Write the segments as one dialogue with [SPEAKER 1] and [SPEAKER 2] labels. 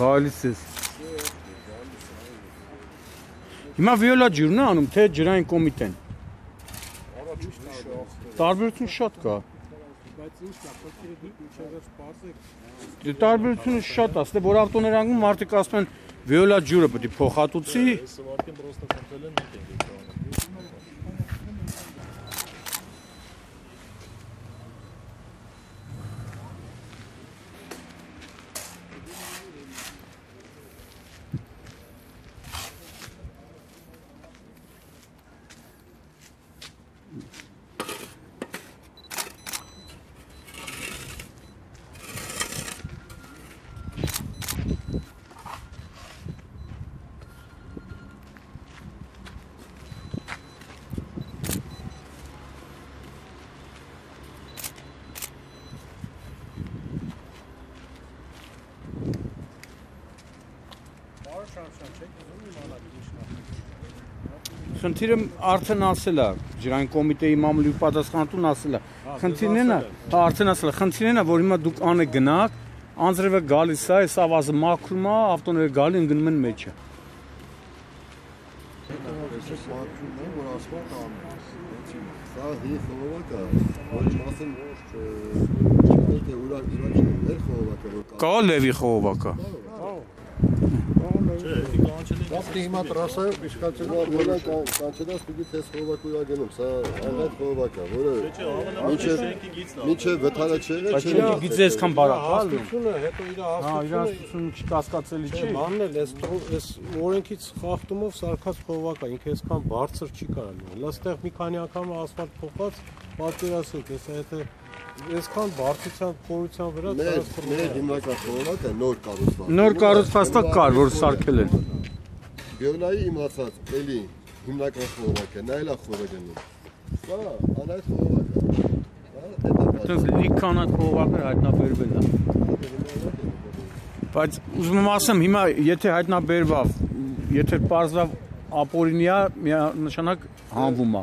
[SPEAKER 1] Գալիս ես։ Հիմա վիոլա ջուրն է անում, թե ջրային կոմիտեն։ Տարբերություն շատ կա։
[SPEAKER 2] Բայց ինչ կա, խոսքերը դուք միջավայր սպասեք։
[SPEAKER 1] տարբերությունը շատ է, ասել որ ավտոներ անգում մարդիկ ասում են վիոլա ջուրը պետք է փոխհատուցի,
[SPEAKER 3] Սվարկին պրոստը կոնտրոլ են մենք ենք
[SPEAKER 1] Խնդիրը արդեն ասել է, ջրային կոմիտեի մամուլի պատասխանատուն ասել է։ Խնդիրն է, հա արդեն ասել է, խնդիրն է, որ հիմա դուք անը գնաք, անձրևը գալիս է, այս ավազը մաքրում է, ավտոները գալի ընկնում են մեջը։
[SPEAKER 4] Ես պատմում եմ, որ ասֆալտ անում։ Սա հի խողովակը, որի մասին չգիտեք թե ուրա ուրա չէ, մեր խողովակը որ կա։
[SPEAKER 1] Կա լևի խողովակը։
[SPEAKER 3] Չէ,
[SPEAKER 4] Բախտի հիմա տրասը իշխանությունները բոլոր կանչելած պիտի թես խողովակ ուրա գնում, սա այդ խողովակը, որը
[SPEAKER 3] Չէ,
[SPEAKER 4] Մինչև-
[SPEAKER 3] է։
[SPEAKER 4] վթարը չեղել
[SPEAKER 1] Բայց
[SPEAKER 4] չի։
[SPEAKER 1] չէ՞ գիծե այսքան բարակալ։
[SPEAKER 2] Հաստությունը, հետո իր
[SPEAKER 1] Հա, իր
[SPEAKER 2] հաստությունը
[SPEAKER 1] աստությունը չկասկածելի չի։
[SPEAKER 2] Բանն էլ էս օրենքից խախտումով սարկած խողովակ է, ինքը այսքան բարձր չի կարելի։ Լստեղ մի քանի անգամ ասֆալտ փոխած, պատկերացրեք, հեսա եթե այսքան բարձրության խորության վրա տրանսպորտ
[SPEAKER 4] մեր հիմնական խողովակը նոր կառուցված։
[SPEAKER 1] Նոր կառուցվածք կար, որ սարքել են։
[SPEAKER 4] Բիոլայի իմացած էլի հիմնական խողովակը, նա էլա խորը գնում։ Սա անայդ խողովակը։ Դա դա
[SPEAKER 1] Այդպես լիքան այդ խողովակը հայտնաբերվել է։ Բայց ուզում եմ ասեմ, հիմա եթե հայտնաբերվավ, եթե բարձրավ ապօրինյա միանշանակ հանվում է։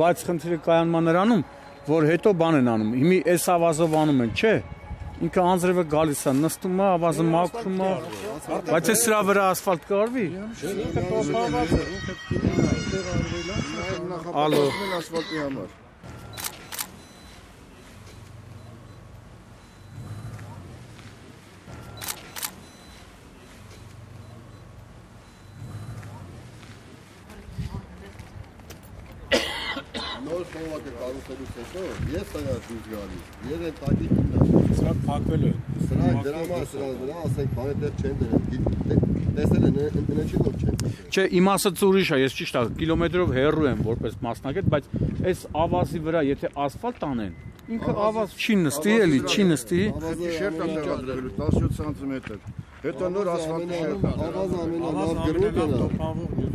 [SPEAKER 1] Բայց խնդիրը կայանმა նրանում, որ հետո բան են անում։ Հիմի այս ավազով անում են, չէ։ Ինքը անձրևը գալիս է, նստում է, ավազը մաքրում է։ Բայց այս սրա վրա ասֆալտ կարվի։
[SPEAKER 2] ինքը տոփանված է, ինքը դեր արվել է։
[SPEAKER 1] Ալո։
[SPEAKER 4] ասֆալտի համար։ Նոր խողովակը կառուցելուց հետո ես այա դուրս գալիս։ Եվ այն տակի հիմնաշ։
[SPEAKER 2] Սա փակվելու է։
[SPEAKER 4] Սրանք դրամա սրանք դրա ասենք բանը դեռ չեն դրել։ Տեսել են ընչի որ չեն։
[SPEAKER 1] Չէ, իմ ասած ուրիշ է, ես ճիշտ է, կիլոմետրով հեռու եմ որպես մասնակից, բայց այս ավազի վրա եթե ասֆալտ անեն, ինքը ավազ չի նստի էլի, չի նստի։
[SPEAKER 4] Շերտ է տեղադրելու 17 սանտիմետր։ Հետո նոր ասֆալտի շերտ է։ Ավազը ամենալավ գրուպն է։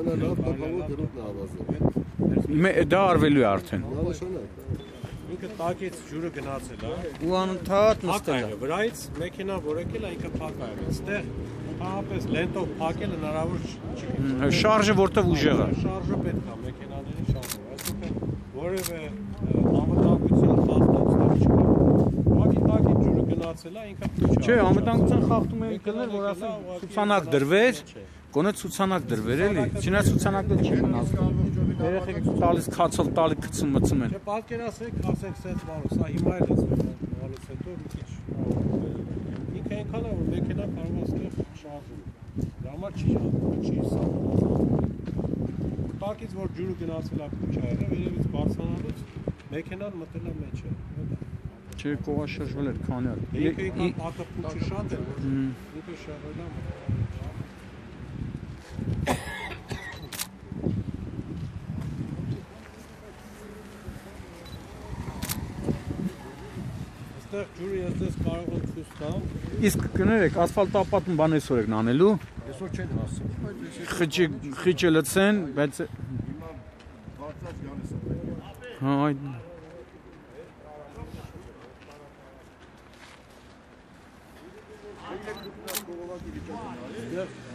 [SPEAKER 4] Ամենալավ տպավոր գրուպն է ավազը։
[SPEAKER 1] Մե- Դա արվելու է արդեն։
[SPEAKER 4] Նշանակ։
[SPEAKER 2] ինքը տակից ջուրը գնացել է։
[SPEAKER 1] Ու անընդհատ նստել
[SPEAKER 2] է, վրայից մեքենա որեկել է, ինքը փակայել է։ Այստեղ բանապես լենտով փակելը հնարավոր չի։
[SPEAKER 1] Շարժը որտեվ ուժեղ է։
[SPEAKER 2] Շարժը պետք է մեքենաների շարժը, այսինքն որևէ անվտանգության խախտում ստեղ չկա։ Ուղղակի տակի ջուրը գնացել է, ինքը
[SPEAKER 1] Չէ, անվտանգության խախտում են գնել, որ ասեն ցուցանակ դրվեր, գոնե ցուցանակ դրվեր էլի։ Չնայած ցուցանակը չի մնացել։ Երեխեք տալիս քացով տալի գցում մցում են։
[SPEAKER 2] Չէ, պատկերացրեք, ասենք սենց բանը, սա հիմա էլ էս բանից հետո մի քիչ ինքը այնքան է որ մեքենա կարող ստեղ շարժում։ Դա համար չի չի սա։ Տակից որ ջուրը գնացել է փուչայրը, վերևից բարձրանալուց մեքենան մտել է մեջը։
[SPEAKER 1] Չէ, կողա շրջվել էր քանի հատ։
[SPEAKER 2] Ինքը ինքան տակը փուչը շատ է, որ ինքը շարժել է մտել Այստեղ ջուրը ես դες կարող եմ ցույց տամ։
[SPEAKER 1] Իսկ կներեք, ասֆալտապատում բան այսօր եք անելու։
[SPEAKER 4] Այսօր չեն հասցնում։
[SPEAKER 1] Խիճի խիճը լցեն, բայց
[SPEAKER 4] Հիմա բարձրաց գալիս է։
[SPEAKER 1] հա այդ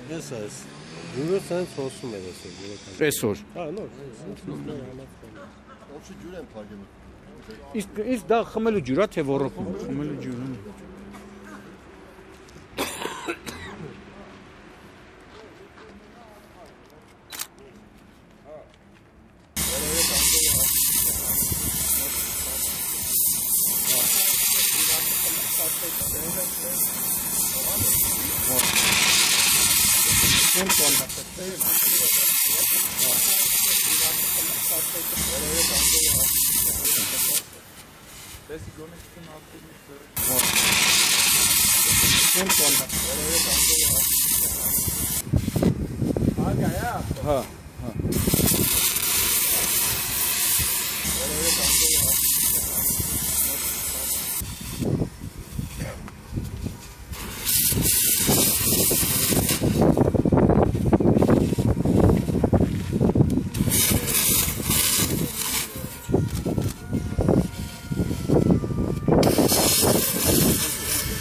[SPEAKER 2] Ես ես Ջուրը սենց հոսում էր այսօր երեքան։
[SPEAKER 1] Այսօր։
[SPEAKER 2] Հա, նոր։
[SPEAKER 4] Ոչի ջուր են փակել։
[SPEAKER 1] Իսկ իսկ դա խմելու ջուր է թե ոռոգում։ Խմելու ջուր է։
[SPEAKER 3] Տեսի գոնե քիչ ապտի
[SPEAKER 1] Հա, հա։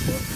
[SPEAKER 1] Facebook.